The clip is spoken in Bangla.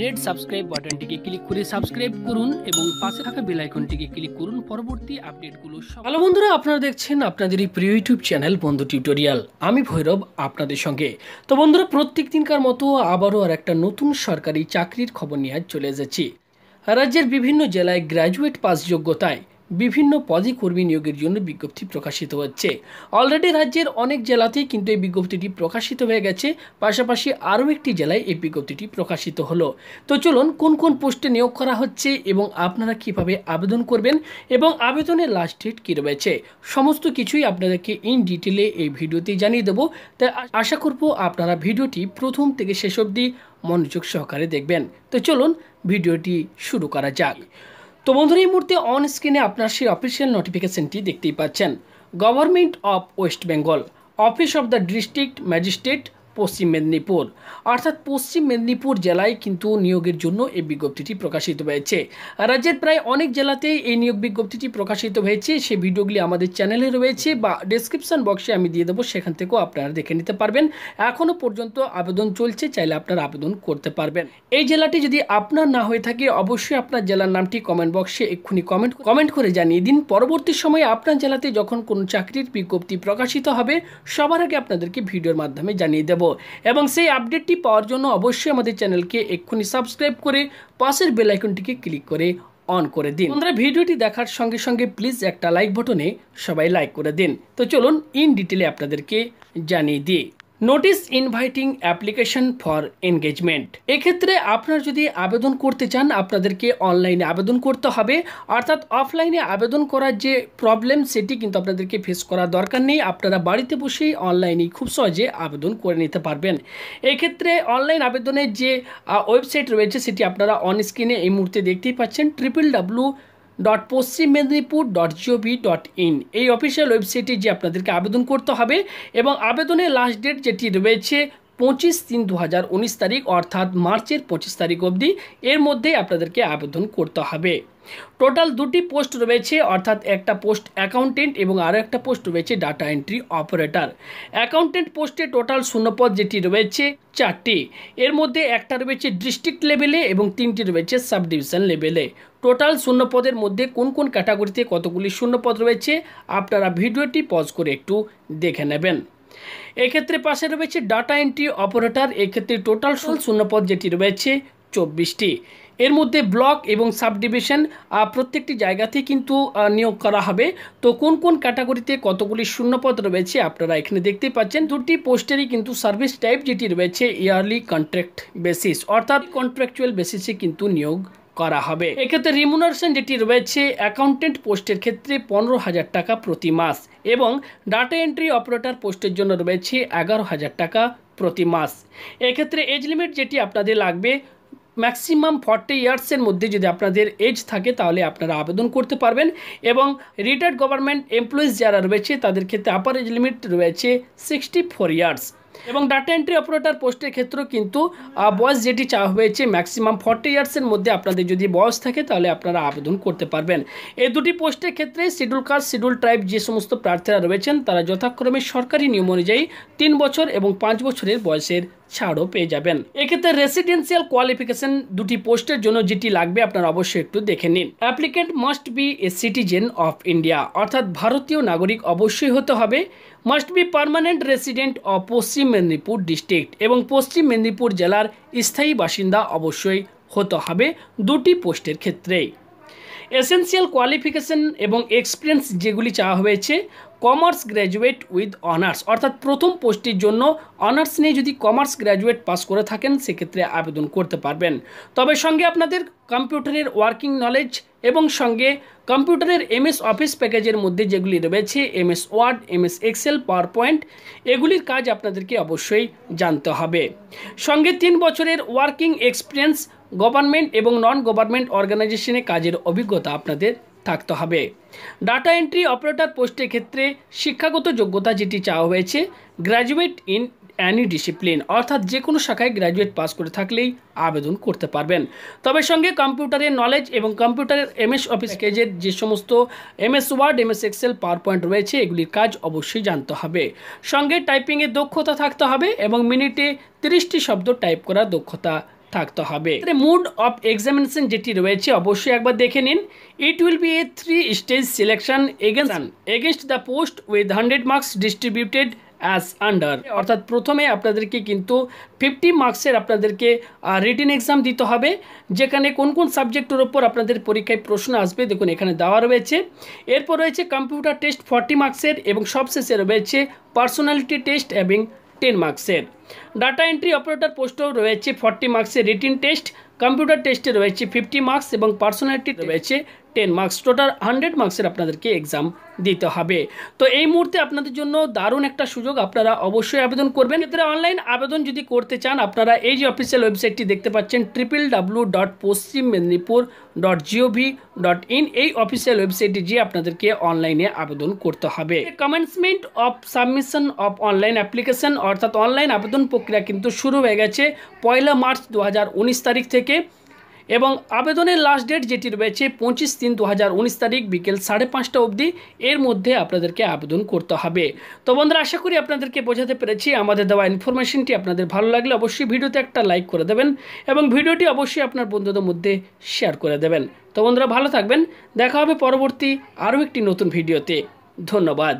রেড সাবস্ক্রাইব বাটনটিকে ক্লিক করে সাবস্ক্রাইব করুন এবং পাশে থাকা বেল আইকনটিকে ক্লিক করুন। পরবর্তী আপডেটগুলো হ্যালো বন্ধুরা, আপনারা দেখছেন আপনাদেরই প্রিয় ইউটিউব চ্যানেল বন্ধু টিউটোরিয়াল আমি ভৈরব, আপনাদের সঙ্গে। তো বন্ধুরা, প্রত্যেক দিনকার মতো আবারও আর একটা নতুন সরকারি চাকরির খবর নিয়ে চলে এসেছি। রাজ্যের বিভিন্ন জেলায় গ্র্যাজুয়েট পাস যোগ্যতায় বিভিন্ন পদে কর্মী নিয়োগের জন্য বিজ্ঞপ্তি প্রকাশিত হচ্ছে। অলরেডি রাজ্যের অনেক জেলাতেই কিন্তু এই বিজ্ঞপ্তিটি প্রকাশিত হয়ে গেছে। পাশাপাশি আরও একটি জেলায় এই বিজ্ঞপ্তিটি প্রকাশিত হলো। তো চলুন, কোন কোন পোস্টে নিয়োগ করা হচ্ছে এবং আপনারা কীভাবে আবেদন করবেন এবং আবেদনের লাস্ট ডেট কী রয়েছে? সমস্ত কিছুই আপনাদেরকে ইন ডিটেলে এই ভিডিওতে জানিয়ে দেবো। তাই আশা করব আপনারা ভিডিওটি প্রথম থেকে শেষ অবধি মনোযোগ সহকারে দেখবেন। তো চলুন, ভিডিওটি শুরু করা যাক। তো বন্ধুরা, এই মুহূর্তে অন স্ক্রিনে আপনার সেই অফিসিয়াল নোটিফিকেশনটি দেখতেই পাচ্ছেন। Government of West Bengal office of the district magistrate Paschim Medinipur. অর্থাৎ পশ্চিম মেদিনীপুর জেলায় কিন্তু নিয়োগের জন্য এই বিজ্ঞপ্তিটি প্রকাশিত হয়েছে। রাজ্যের প্রায় অনেক জেলাতেই এই নিয়োগ বিজ্ঞপ্তিটি প্রকাশিত হয়েছে। সেই ভিডিওগুলি আমাদের চ্যানেলে রয়েছে বা ডেসক্রিপশন বক্সে আমি দিয়ে দেবো। সেখান থেকেও আপনারা দেখে নিতে পারবেন। এখনও পর্যন্ত আবেদন চলছে, চাইলে আপনারা আবেদন করতে পারবেন। এই জেলাটি যদি আপনার না হয়ে থাকে, অবশ্যই আপনার জেলার নামটি কমেন্ট বক্সে এক্ষুনি কমেন্ট কমেন্ট করে জানিয়ে দিন। পরবর্তী সময়ে আপনার জেলাতে যখন কোনো চাকরির বিজ্ঞপ্তি প্রকাশিত হবে, সবার আগে আপনাদেরকে ভিডিওর মাধ্যমে জানিয়ে দেব। এবং সেই আপডেটটি পাওয়ার জন্য অবশ্যই আমাদের চ্যানেলকে এক্ষুনি সাবস্ক্রাইব করে পাশের বেলাইকনটিকে ক্লিক করে অন করে দিন। বন্ধুরা, ভিডিওটি দেখার সঙ্গে সঙ্গে প্লিজ একটা লাইক বটনে সবাই লাইক করে দিন। তো চলুন ইন ডিটেলে আপনাদেরকে জানিয়ে দিই। Notice inviting application for engagement এক্ষেত্রে আপনারা যদি আবেদন করতে চান, আপনাদেরকে অনলাইনে আবেদন করতে হবে। অর্থাৎ অফলাইনে আবেদন করার যে প্রবলেম সেটি কিন্তু আপনাদেরকে ফেস করার দরকার নেই। আপনারা বাড়িতে বসেই অনলাইনে খুব সহজে আবেদন করে নিতে পারবেন। এক্ষেত্রে অনলাইন আবেদনের যে ওয়েবসাইট রয়েছে, সেটি আপনারা অন স্ক্রিনে এই মুহূর্তে দেখতেই পাচ্ছেন। Triple W dot Paschim Medinipur dot GOV dot in এই অফিসিয়াল ওয়েবসাইটে যে আপনাদেরকে আবেদন করতে হবে এবং আবেদনের লাস্ট ডেট যেটি রয়েছে পঁচিশ তিন দু তারিখ, অর্থাৎ মার্চের পঁচিশ তারিখ অবধি এর মধ্যেই আপনাদেরকে আবেদন করতে হবে। টোটাল দুটি পোস্ট রয়েছে, অর্থাৎ একটা পোস্ট অ্যাকাউন্টেন্ট এবং আরও একটা পোস্ট রয়েছে ডাটা এন্ট্রি অপারেটর অ্যাকাউন্টেন্ট পোস্টে টোটাল শূন্যপদ যেটি রয়েছে, চারটি। এর মধ্যে একটা রয়েছে ডিস্ট্রিক্ট লেভেলে এবং তিনটি রয়েছে সাব ডিভিশন লেভেলে টোটাল শূন্যপদের মধ্যে কোন কোন ক্যাটাগরিতে কতগুলি শূন্যপদ রয়েছে, আপনারা ভিডিওটি পজ করে একটু দেখে নেবেন। এক্ষেত্রে পাশে রয়েছে ডাটা এন্ট্রি অপারেটর এক্ষেত্রে টোটাল শূন্যপদ যেটি রয়েছে, চব্বিশটি। এর মধ্যে ব্লক এবং সাব ডিভিশন প্রত্যেকটি জায়গাতে কিন্তু নিয়োগ করা হবে। তো কোন কোন ক্যাটাগরিতে কতগুলি শূন্যপদ রয়েছে আপনারা এখানে দেখতেই পাচ্ছেন। দুটি পোস্টেরই কিন্তু সার্ভিস টাইপ যেটি রয়েছে ইয়ারলি কন্ট্রাক্ট বেসিস, অর্থাৎ কন্ট্রাকচুয়াল বেসিসে কিন্তু নিয়োগ করা হবে। এক্ষেত্রে রিমুনারেশন যেটি রয়েছে অ্যাকাউন্টেন্ট পোস্টের ক্ষেত্রে পনেরো হাজার টাকা প্রতি মাস এবং ডাটা এন্ট্রি অপারেটর পোস্টের জন্য রয়েছে এগারো হাজার টাকা প্রতি মাস। এক্ষেত্রে এজ লিমিট যেটি আপনাদের লাগবে ম্যাক্সিমাম ফর্টি ইয়ার্সের মধ্যে যদি আপনাদের এজ থাকে, তাহলে আপনারা আবেদন করতে পারবেন এবং রিটায়ার্ড গভর্নমেন্ট এমপ্লয়িজ যারা রয়েছে, তাদের ক্ষেত্রে আপার এজ লিমিট রয়েছে সিক্সটি ফোর ইয়ার্স এবং ডাটা এন্ট্রি অপারেটর পোস্টের ক্ষেত্রেও কিন্তু বয়স যেটি চাওয়া হয়েছে, ম্যাক্সিমাম ফর্টি ইয়ার্সের মধ্যে আপনাদের যদি বয়স থাকে, তাহলে আপনারা আবেদন করতে পারবেন। এই দুটি পোস্টের ক্ষেত্রে শিডিউল কাস্ট, শিডিউল ট্রাইব যে সমস্ত প্রার্থীরা রয়েছেন, তারা যথাক্রমে সরকারি নিয়ম অনুযায়ী তিন বছর এবং পাঁচ বছরের বয়সের ছাড়ও পেয়ে যাবেন। এক্ষেত্রে রেসিডেন্সিয়াল কোয়ালিফিকেশন দুটি পোস্টের জন্য যেটি লাগবে আপনারা অবশ্যই একটু দেখে নিন। Applicant must be a citizen of India অর্থাৎ ভারতীয় নাগরিক অবশ্যই হতে হবে। Must be permanent resident of Paschim Medinipur district এবং পশ্চিম মেদিনীপুর জেলার স্থায়ী বাসিন্দা অবশ্যই হতে হবে দুটি পোস্টের ক্ষেত্রেই। এসেন্সিয়াল কোয়ালিফিকেশন এবং এক্সপিরিয়েন্স যেগুলি চাওয়া হয়েছে কমার্স গ্র্যাজুয়েট উইথ অনার্স অর্থাৎ প্রথম পোস্টের জন্য অনার্স নিয়ে যদি কমার্স গ্র্যাজুয়েট পাস করে থাকেন, সেক্ষেত্রে আবেদন করতে পারবেন। তবে সঙ্গে আপনাদের কম্পিউটারের ওয়ার্কিং নলেজ এবং সঙ্গে কম্পিউটারের এমএস অফিস প্যাকেজের মধ্যে যেগুলি রয়েছে MS Word MS Excel PowerPoint এগুলির কাজ আপনাদেরকে অবশ্যই জানতে হবে। সঙ্গে তিন বছরের ওয়ার্কিং এক্সপিরিয়েন্স গভর্নমেন্ট এবং নন গভর্নমেন্ট অর্গানাইজেশনে কাজের অভিজ্ঞতা আপনাদের থাকতে হবে। ডাটা এন্ট্রি অপারেটর পোস্টের ক্ষেত্রে শিক্ষাগত যোগ্যতা যেটি চাওয়া হয়েছে গ্র্যাজুয়েট ইন অ্যানি ডিসিপ্লিন অর্থাৎ যে কোনো শাখায় গ্র্যাজুয়েট পাস করে থাকলেই আবেদন করতে পারবেন। তবে সঙ্গে কম্পিউটারের নলেজ এবং কম্পিউটারের এমএস অফিস কেজের যে সমস্ত MS Word MS Excel PowerPoint রয়েছে এগুলির কাজ অবশ্যই জানতে হবে। সঙ্গে টাইপিংয়ের দক্ষতা থাকতে হবে এবং মিনিটে তিরিশটি শব্দ টাইপ করার দক্ষতা থাকতে হবে। মুড অফ এক্সামিনেশন যেটি রয়েছে, অবশ্যই একবার দেখে নিন। It will be a three stage selection against against the post with hundred marks distributed as under অর্থাৎ প্রথমে আপনাদেরকে কিন্তু ফিফটি মার্কসের আপনাদেরকে রিটেন এক্সাম দিতে হবে, যেখানে কোন কোন সাবজেক্টের ওপর আপনাদের পরীক্ষায় প্রশ্ন আসবে, দেখুন এখানে দেওয়া রয়েছে। এরপর রয়েছে কম্পিউটার টেস্ট ফর্টি মার্কসের এবং সবশেষে রয়েছে পার্সোনালিটি টেস্ট এবং টেন মার্কসের। ডাটা এন্ট্রি অপারেটর পোস্টও রয়েছে ফর্টি মার্কসের। রিটিন টেস্ট কম্পিউটার টেস্টে রয়েছে ফিফটি মার্কস এবং পার্সোনালিটি রয়েছে টেন মার্কস টোটাল হান্ড্রেড মার্কসের আপনাদেরকে এক্সাম দিতে হবে। তো এই মুহূর্তে আপনাদের জন্য দারুণ একটা সুযোগ আপনারা অবশ্যই আবেদন করবেন। এক্ষেত্রে অনলাইন আবেদন যদি করতে চান আপনারা এই যে অফিসিয়াল ওয়েবসাইটটি দেখতে পাচ্ছেন triple W dot Paschim Medinipur dot GOV dot in এই অফিসিয়াল ওয়েবসাইটে গিয়ে আপনাদেরকে অনলাইনে আবেদন করতে হবে। Commencement of submission of online application অর্থাৎ অনলাইন আবেদন প্রক্রিয়া কিন্তু শুরু হয়ে গেছে পয়লা মার্চ দু হাজার উনিশ তারিখ থেকে। এবং আবেদনের লাস্ট ডেট যেটি রয়েছে পঁচিশ তিন দু তারিখ বিকেল সাড়ে পাঁচটা অবধি, এর মধ্যে আপনাদেরকে আবেদন করতে হবে। তো বন্ধুরা, আশা করি আপনাদেরকে বোঝাতে পেরেছি। আমাদের দেওয়া ইনফরমেশনটি আপনাদের ভালো লাগলে অবশ্যই ভিডিওতে একটা লাইক করে দেবেন এবং ভিডিওটি অবশ্যই আপনার বন্ধুদের মধ্যে শেয়ার করে দেবেন। তো বন্ধুরা, ভালো থাকবেন। দেখা হবে পরবর্তী আরও একটি নতুন ভিডিওতে। ধন্যবাদ।